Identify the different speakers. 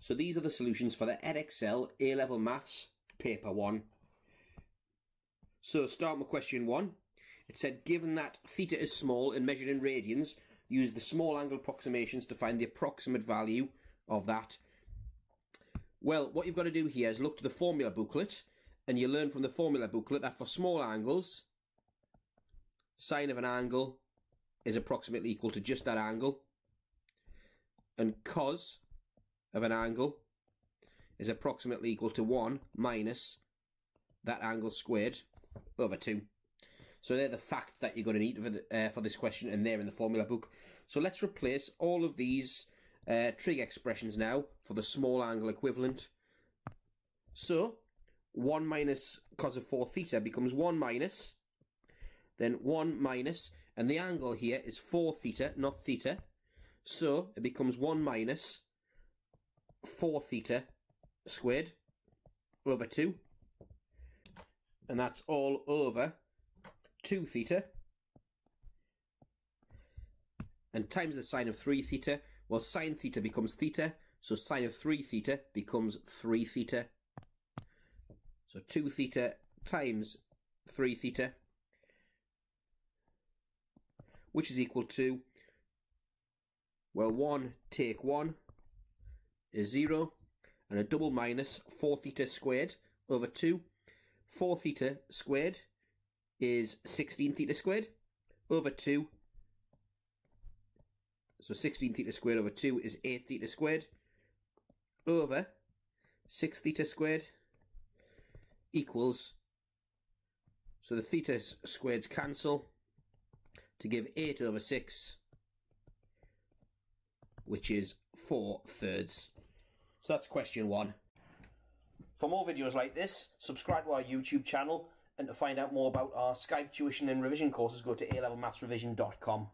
Speaker 1: So these are the solutions for the Edexcel A-Level Maths Paper 1. So start with question 1. It said, given that theta is small and measured in radians, use the small angle approximations to find the approximate value of that. Well, what you've got to do here is look to the formula booklet, and you learn from the formula booklet that for small angles, sine of an angle is approximately equal to just that angle, and cos of an angle is approximately equal to 1 minus that angle squared over 2. So they're the fact that you're going to need for, the, uh, for this question, and they're in the formula book. So let's replace all of these uh, trig expressions now for the small angle equivalent. So 1 minus cos of 4 theta becomes 1 minus, then 1 minus, and the angle here is 4 theta, not theta. So it becomes 1 minus 4 theta squared over 2. And that's all over 2 theta. And times the sine of 3 theta. Well, sine theta becomes theta. So sine of 3 theta becomes 3 theta. So 2 theta times 3 theta. Which is equal to, well, 1 take 1 is 0, and a double minus 4 theta squared over 2. 4 theta squared is 16 theta squared over 2. So 16 theta squared over 2 is 8 theta squared over 6 theta squared equals, so the theta squareds cancel to give 8 over 6 which is 4 thirds. So that's question one. For more videos like this, subscribe to our YouTube channel, and to find out more about our Skype tuition and revision courses, go to alevelmathsrevision.com.